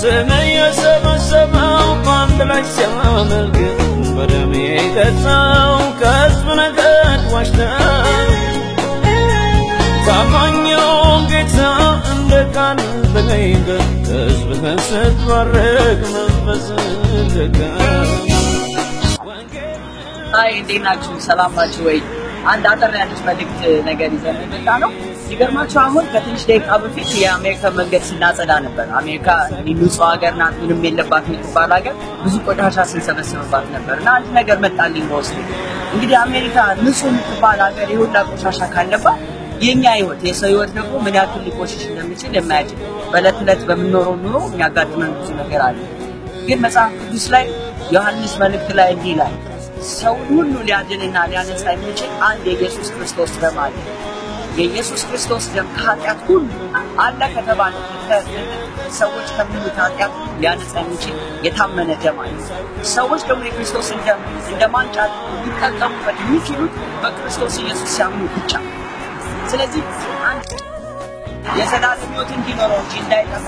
ስም የሰበሰበው በአንድ ላይ ሲያመልክ በደሜ ገዛው ከሕዝብ ነገድ ዋሽተው ታማኘው ጌታ እንደ ቃል ተገኝተ ሕዝብህን ስትባርክ መንፈስ ልከ እንዴት ናችሁ? ሰላም ናችሁ ወይ? አንድ አጠር ያለች መልእክት ነገር ይዘን የመጣ ነው። ሲገርማችሁ አሁን ከትንሽ ደቂቃ በፊት የአሜሪካ መንገድ ስናጸዳ ነበር። አሜሪካ ንጹህ ሀገር ናት፣ ምንም የለባት የምትባል ሀገር ብዙ ቆሻሻ ስንሰበስብባት ነበር እና አንድ ነገር መጣልኝ በውስጤ። እንግዲህ አሜሪካ ንጹህ የምትባል ሀገር የሁላ ቆሻሻ ካለባት የእኛ ህይወት የሰው ህይወት ደግሞ ምን ያክል ሊቆሽሽ እንደሚችል የማያችል በዕለት ዕለት በምንኖረው ኑሮ የሚያጋጥመን ብዙ ነገር አለ። ግን መጽሐፍ ቅዱስ ላይ ዮሐንስ መልእክት ላይ እንዲህ ይላል ሰውን ሁሉ ሊያድንና ሊያነጻ የሚችል አንድ የኢየሱስ ክርስቶስ ደም አለ። የኢየሱስ ክርስቶስ ደም ከኃጢአት ሁሉ አለ ከተባለ ሰዎች ከሚሉት ኃጢአት ሊያነጻ የሚችል የታመነ ደም አለ። ሰዎች ደግሞ የክርስቶስን ደም እንደ ማንጫት ሊጠቀሙበት የሚችሉት በክርስቶስ ኢየሱስ ሲያምኑ ብቻ። ስለዚህ አንድ የዘላለም ሕይወት እንዲኖረው እንጂ እንዳይጠፋ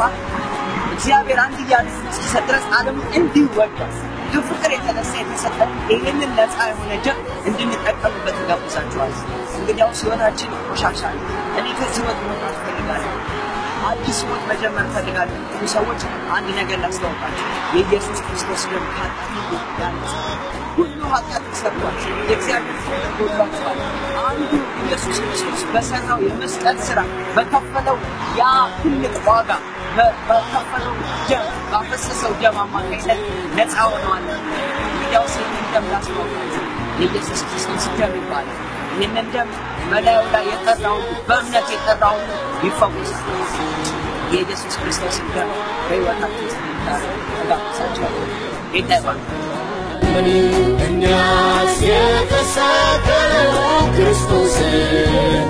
እግዚአብሔር አንድያ ልጁን እስኪሰጥ ድረስ ዓለሙን እንዲሁ ከፍቅር የተነሳ የተሰጠ ይህንን ነፃ የሆነ ደም እንድንጠቀምበት እንጋብዛችኋል። እንግዲያውስ ሕይወታችን ቆሻሻ እኔ ከዚህ ሕይወት መውጣት እፈልጋለሁ፣ አዲስ ሕይወት መጀመር እፈልጋለሁ ሰዎች አንድ ነገር ላስታውቃቸው። የኢየሱስ ክርስቶስ ደም ከኃጢአት ሁሉ ያነጻል። ሁሉ ኃጢአት ተሰርቷል። የእግዚአብሔር ፍቅር አንዱ ኢየሱስ ክርስቶስ በሰራው የመስቀል ስራ በከፈለው ያ ትልቅ ዋጋ በከፈለው ደም ባፈሰሰው ደም አማካኝነት ነፃ ሆነዋል። እንግዲያውስ ይህንን ደም ላስታውቃችሁ፣ የኢየሱስ ክርስቶስ ደም ይባላል። ይህንን ደም በላዩ ላይ የጠራ ሁሉ በእምነት የጠራ ሁሉ ይፈወሳል። የኢየሱስ ክርስቶስን ደም በሕይወታችን ውስጥ እጋብዛችኋለሁ። ጌታ ይባርካችሁ። እኛስ የተሰቀለው ክርስቶስን